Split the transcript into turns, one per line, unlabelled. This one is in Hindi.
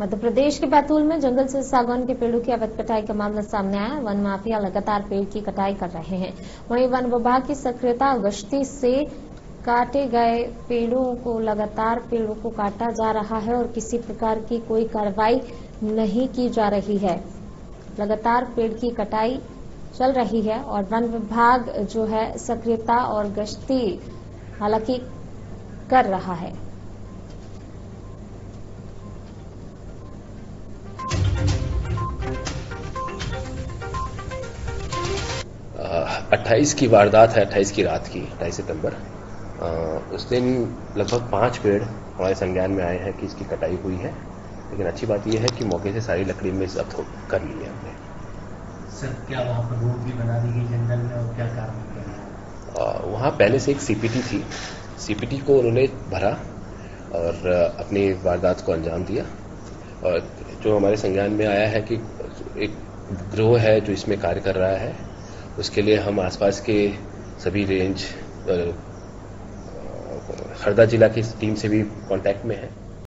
मध्य प्रदेश के बैतूल में जंगल से सागौन के पेड़ों की अवैध कटाई का मामला सामने आया। वन माफिया लगातार पेड़ की कटाई कर रहे हैं। वहीं वन विभाग की सक्रियता गश्ती से काटे गए पेड़ों को लगातार पेड़ों को काटा जा रहा है और किसी प्रकार की कोई कार्रवाई नहीं की जा रही है। लगातार पेड़ की कटाई चल रही है और वन विभाग जो है सक्रियता और गश्ती हालाँकि कर रहा है।
अट्ठाईस की वारदात है अट्ठाईस की रात की अट्ठाईस सितंबर। उस दिन लगभग पाँच पेड़ हमारे संज्ञान में आए हैं कि इसकी कटाई हुई है। लेकिन अच्छी बात यह है कि मौके से सारी लकड़ी में जब्त कर ली है हमने।
सर क्या वहाँ पर रोड भी बना दी गई जंगल में और क्या कारण
वहाँ पहले से एक सीपीटी थी। सीपीटी को उन्होंने भरा और अपनी वारदात को अंजाम दिया। और जो हमारे संज्ञान में आया है कि एक ग्रोह है जो इसमें कार्य कर रहा है उसके लिए हम आसपास के सभी रेंज हरदा जिला की टीम से भी कांटेक्ट में हैं।